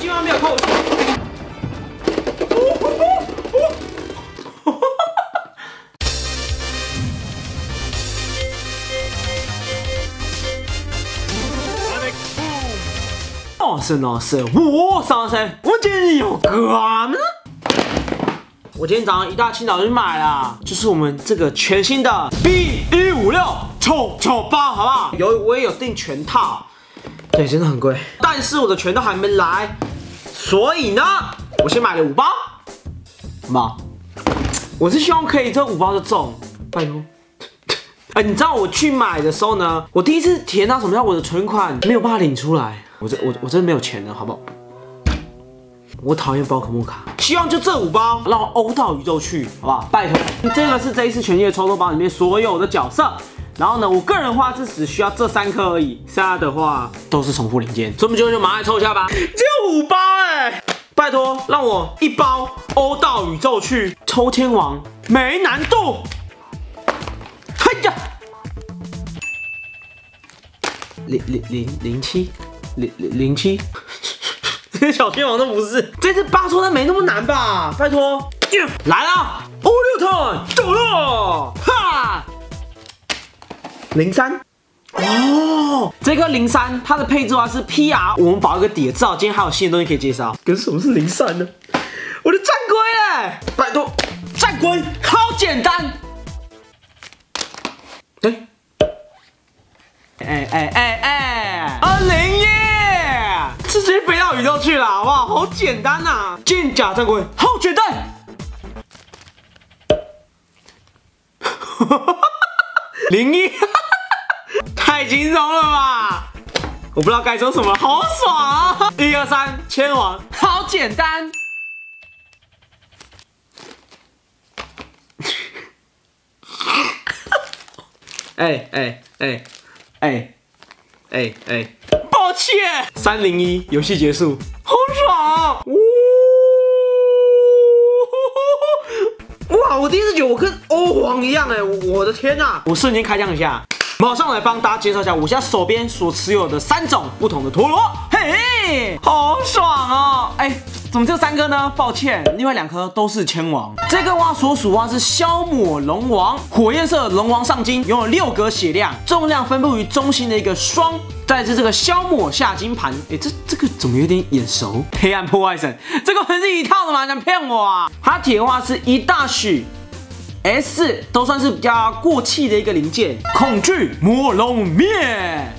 今晚没有扣除。哦，是哦是，我上身，我今天有干嘛？我今天早上一大清早就买了，就是我们这个全新的 B 一五六臭臭包，好不好？有我也有订全套，对，真的很贵，但是我的全都还没来，所以呢，我先买了五包，好不好？我是希望可以这五包就中，拜托。哎，你知道我去买的时候呢，我第一次体验到什么叫我的存款没有办法领出来，我这我我真的没有钱了，好不好？我讨厌宝可梦卡，希望就这五包让我欧到宇宙去，好不好？拜托，这个是这一次全新的抽抽包里面所有的角色，然后呢，我个人的话是只需要这三颗而已，剩下的话都是重复零件，这么久就就马上抽一下吧。只有五包哎，拜托让我一包欧到宇宙去，抽天王没难度。嘿呀，零零零零七零零零七。这小天王都不是，这次八抽的没那么难吧？拜托，来了，欧六团走了，哈，零三，哦，这个零三它的配置的话是 PR，我们保一个底，至少今天还有新的东西可以介绍。可是什么是零三呢？我的战龟哎，拜托，战龟好简单，哎，哎哎哎哎，二零一。直接飞到宇宙去了，好不好？好简单呐！剑甲战龟，好简单。零一，太轻松了吧！我不知道该说什么，好爽啊！一二三，千王，好简单。哎哎哎哎哎哎。抱歉，三零一游戏结束，好爽！哇，我第一次觉得我跟欧皇一样哎，我的天呐！我瞬间开枪一下，马上来帮大家介绍一下我现在手边所持有的三种不同的陀螺，嘿，好爽哦！哎。怎么这三颗呢？抱歉，另外两颗都是千王。这个蛙所属蛙是消抹龙王，火焰色龙王上金，拥有六格血量，重量分布于中心的一个双。再是这个消抹下金盘，哎，这这个怎么有点眼熟？黑暗破坏神，这个不是一套的吗？想骗我啊？它铁蛙是一大许。S 都算是比较过气的一个零件，恐惧魔龙灭。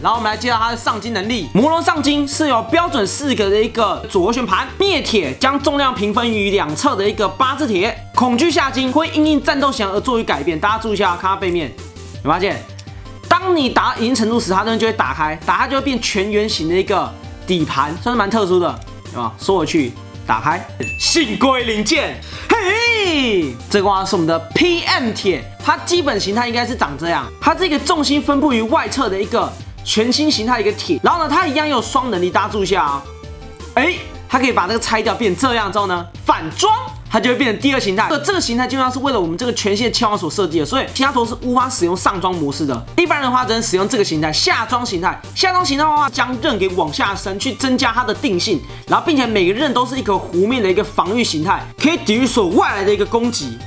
然后我们来介绍它的上金能力，魔龙上金是有标准四格的一个左螺旋盘，灭铁将重量平分于两侧的一个八字铁。恐惧下金会因应战斗型而做于改变，大家注意一下，看它背面，有发现？当你达一定程度时，它这边就会打开，打开就会变全圆形的一个底盘，算是蛮特殊的，对吧？收回去。打开，幸亏零件，嘿，这个话是我们的 PM 铁，它基本形态应该是长这样，它这个重心分布于外侧的一个全新形态一个铁，然后呢，它一样有双能力，大家注意一下啊，哎，它可以把这个拆掉变这样之后呢，反装。它就会变成第二形态。这个形态基本上是为了我们这个全新的千王所设计的，所以其他头是无法使用上装模式的。一般人的话只能使用这个形态下装形态。下装形态的话，将刃给往下伸，去增加它的定性，然后并且每个刃都是一个弧面的一个防御形态，可以抵御所外来的一个攻击。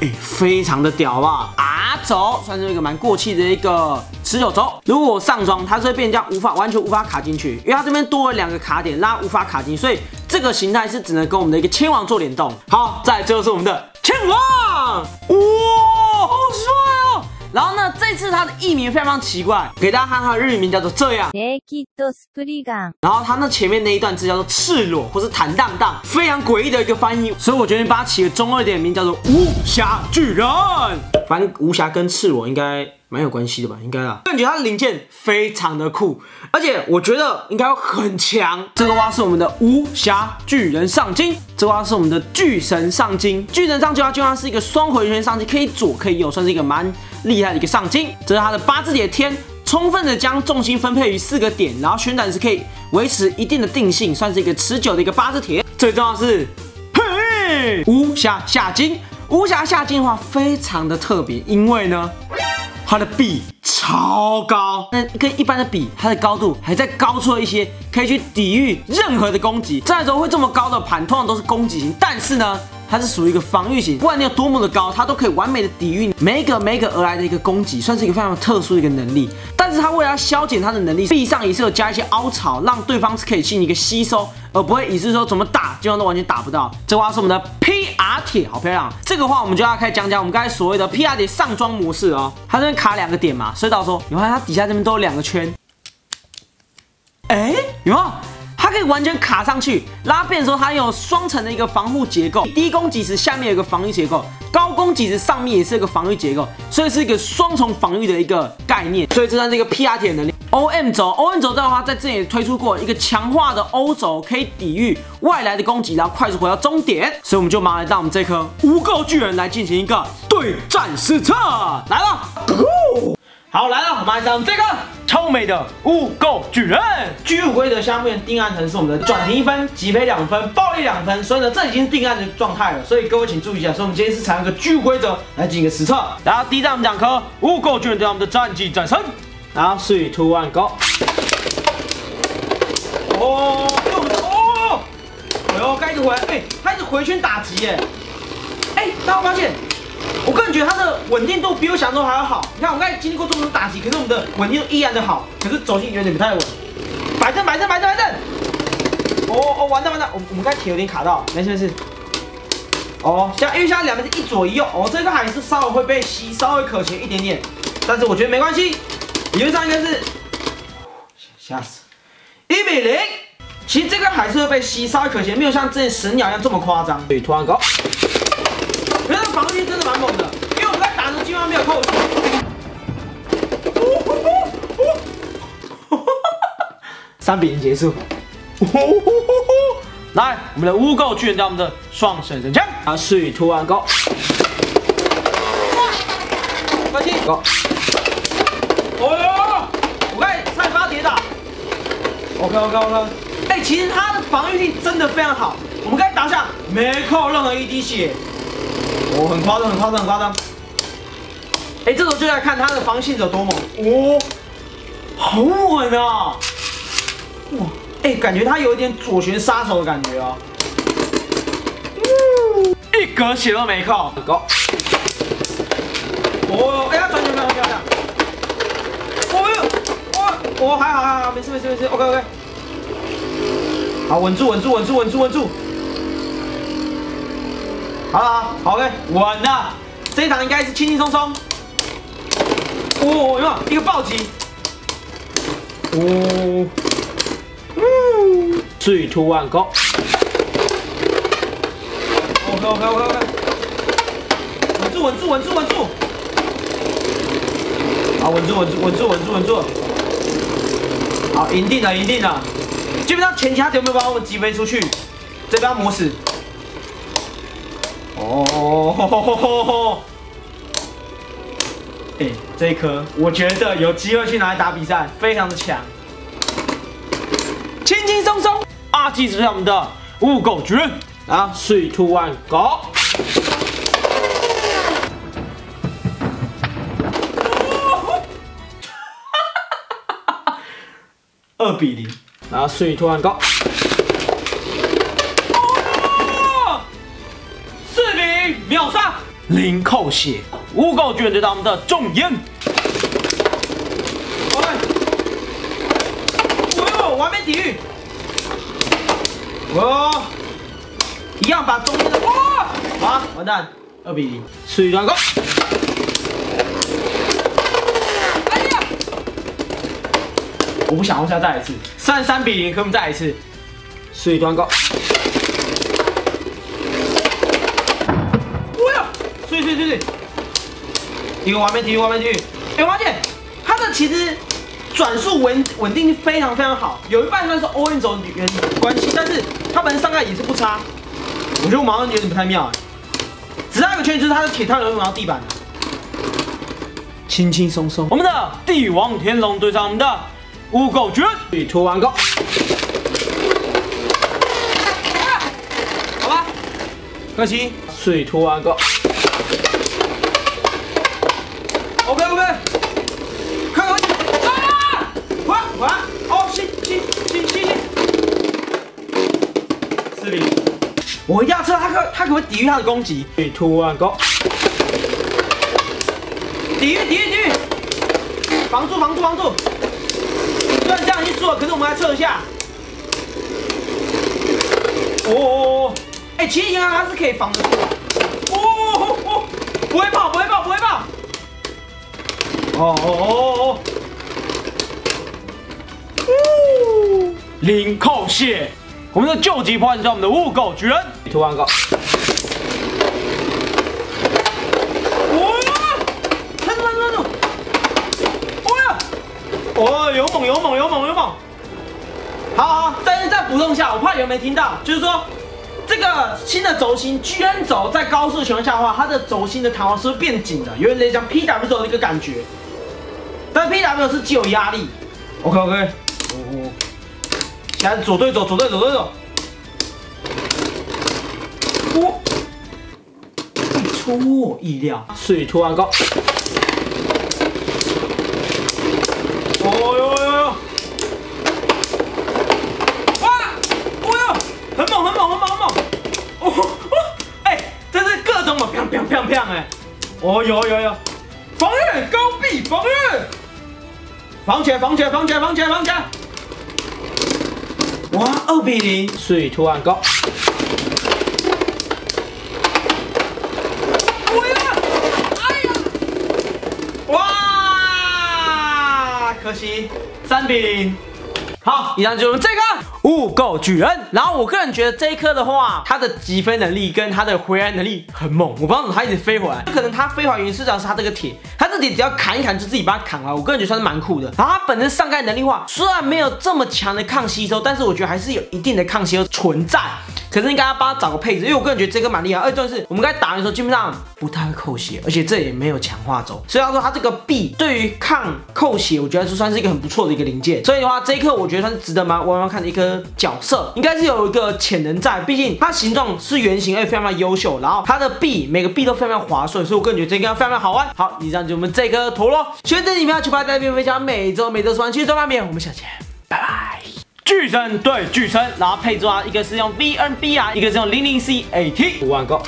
哎，非常的屌吧？啊，走算是一个蛮过气的一个持久轴。如果我上装，它是会变这样，无法完全无法卡进去，因为它这边多了两个卡点，让它无法卡进，所以这个形态是只能跟我们的一个千王做联动。好，再就是我们的千王，哇，好帅哦！然后呢，这次它的艺名非常非常奇怪，给大家看它的日语名叫做这样。然后它那前面那一段字叫做赤裸或是坦荡荡，非常诡异的一个翻译，所以我决定把它起个中二点名叫做无暇巨人。反正无暇跟赤裸应该蛮有关系的吧？应该啊。感觉它的零件非常的酷，而且我觉得应该很强。这个蛙是我们的无暇巨人上金，这个蛙是我们的巨神上金。巨神上金的话，就像是一个双回旋上金，可以左可以右，算是一个蛮厉害的一个上金。这是它的八字铁天，充分的将重心分配于四个点，然后旋转时可以维持一定的定性，算是一个持久的一个八字铁。最重要是，嘿，无暇下金。无暇下金的话非常的特别，因为呢，它的臂超高，那跟一般的比，它的高度还在高出了一些，可以去抵御任何的攻击。战时候会这么高的盘，通常都是攻击型，但是呢。它是属于一个防御型，不管你有多么的高，它都可以完美的抵御每一个每一个而来的一个攻击，算是一个非常特殊的一个能力。是它为了消减它的能力，壁上也是有加一些凹槽，让对方是可以进行一个吸收，而不会以是说怎么打基本上都完全打不到。这话是我们的 PR 铁，好漂亮。这个话我们就要开始讲讲我们刚才所谓的 PR 铁上装模式哦。它这边卡两个点嘛，所以到时候你看它底下这边都有两个圈，哎，有没有？可以完全卡上去，拉变的时候它有双层的一个防护结构，低攻击时下面有个防御结构，高攻击时上面也是一个防御结构，所以是一个双重防御的一个概念。所以这算是一个 PR 铁能力。O M 轴，O M 轴的话在这里推出过一个强化的 O 轴，可以抵御外来的攻击，然后快速回到终点。所以我们就马上来到我们这颗无垢巨人来进行一个对战实测，来了。好，来了，我们来上这个超美的污垢巨人。巨入规则下面定案成是我们的转停一分，击飞两分，暴力两分，所以呢，这已经是定案的状态了。所以各位请注意一下，所以我们今天是采用一个巨入规则来进行一个实测。然后第一站我们讲颗污垢巨人对我们的战绩战胜。然后 three two one go。哦，哦，哎呦，该一直回来，哎，他一直回圈打击，哎，哎，大家发现？我个人觉得它的稳定度比我想象中还要好。你看，我们刚才经历过这么多打击，可是我们的稳定度依然的好，可是走性有点不太稳。摆正，摆正，摆正，摆正。哦哦，完蛋完蛋，我我们刚才铁有点卡到，没事没事。哦，像因为现在两边是一左一右，哦，这个还是稍微会被吸，稍微可惜一点点，但是我觉得没关系，理论上应该是吓死。一比零，其实这个还是会被吸，稍微可惜，没有像之前神鸟一样这么夸张。对，突然高。防御力真的蛮猛的，因为我们在打的基本上没有扣球。三比零结束。来，我们的污垢巨人加我们的双神神枪，啊，水突然高，放心，高。哦呦，我看菜发跌打。OK OK OK，哎，其实他的防御力真的非常好，我们刚才打下没扣任何一滴血。哦，很夸张，很夸张，很夸张。哎，这时候就要看他的防性有多猛。哦，好稳啊！哇，哎，感觉他有一点左旋杀手的感觉哦。一格血都没扣，很高。哦，哎呀，转圈漂亮漂亮。哦哟，哇，哦，还好还好，没事没事没事，OK OK。好，稳住稳住稳住稳住稳住。好了，好，OK，稳了。这一场应该是轻轻松松。哦，有没有一个暴击？哦，嗯，Three, two, one, go。OK，OK，OK，OK。稳住，稳住，稳住，稳住。好，稳住，稳住，稳住，稳住，稳住。好，赢定了，赢定了。基本上前期他有没有把我们击飞出去？这边磨死。哦，哎，这一颗我觉得有机会去拿来打比赛，非常的强，轻轻松松。阿基是我们的物狗巨人啊，three two one go，二比零，然后 three two one go。零扣血，污垢巨人对到我们的重烟。哎，哦，完美抵御。哦，一样把中间的哇，啊，完蛋，二比零，水端高。哎呀，我不想，我想再来一次，三三比零，可不可以再来一次？水端高。对对对对，一个完美体育，完美体育。哎，发现它的其实转速稳稳定性非常非常好，有一半算是 O N 轴原关系，但是它本身伤害也是不差。我觉得我马上有点不太妙哎。只差一个缺点就是它的铁套容易到地板，轻轻松松。我们的帝王天龙对上我们的污垢巨人，涂完高。好吧，可惜水涂完高。我一定要测他可他可不可以抵御他的攻击。Three, two, one, go！抵御抵御抵御！防住防住防住！虽然这样已经输了，可是我们来测一下。哦，哎，其实银行它是可以防得住。哦哦哦，不会爆不会爆不会爆！哦哦哦哦！零扣血，我们的救急破案是我们的物狗巨人，图案高。哦，有猛有猛有猛有猛！好好，再再补充一下，我怕有人没听到，就是说这个新的轴心巨人轴在高速情况下的话，它的轴心的弹簧是不是变紧了？有点像 P W 轴的一个感觉，但 P W 是既有压力。OK OK，哦，现在左对走，左对走，左对走。哦，出乎我意料，水突然高。哦呦呦呦！哇！哦呦，很猛很猛很猛很猛！哦哦，哎，这是各种猛，砰砰砰砰哎！哦呦呦呦！防御高壁防御，防起来防起来防起来防起来防起来！哇，二比零，水突然高。可惜三比零。好，以上就是这个物购巨人。然后我个人觉得这一颗的话，它的击飞能力跟它的回来能力很猛。我不知道怎么它一直飞回来，可能它飞回来原因是主要是它这个铁，它自己只要砍一砍就自己把它砍了。我个人觉得算是蛮酷的。然后它本身上盖能力话，虽然没有这么强的抗吸收，但是我觉得还是有一定的抗吸收存在。可是应该要帮他找个配置，因为我个人觉得这个蛮厉害。二就是我们刚才打的时候基本上不太会扣血，而且这也没有强化走，所以他说他这个臂对于抗扣血，我觉得就算是一个很不错的一个零件。所以的话，这一颗我觉得它是值得蛮玩玩看的一颗角色，应该是有一个潜能在。毕竟它形状是圆形，而且非常的优秀。然后它的臂每个臂都非常划算，所以我个人觉得这个非常好玩。好，以上就是我们这颗陀螺。喜欢这影片，请把在边分享。每周每周刷完七周八面，我们下期见，巨神对巨神，然后配置啊，一个是用 V N B R，一个是用零零 C A T 五万个。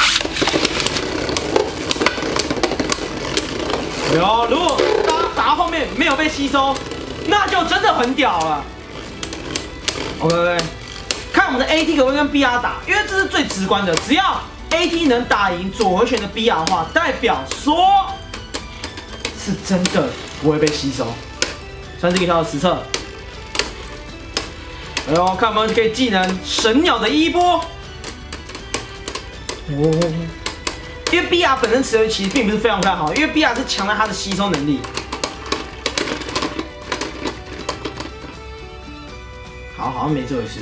有，如果打打到后面没有被吸收，那就真的很屌了。OK，看我们的 A T 可不可以跟 B R 打，因为这是最直观的，只要 A T 能打赢左回旋的 B R 的话，代表说是真的不会被吸收，算是一条实测。哎呦，看我们可以技能神鸟的一波。哦，因为 B R 本身持有其实并不是非常非常好，因为 B R 是强在它的吸收能力。好，好像没这回事。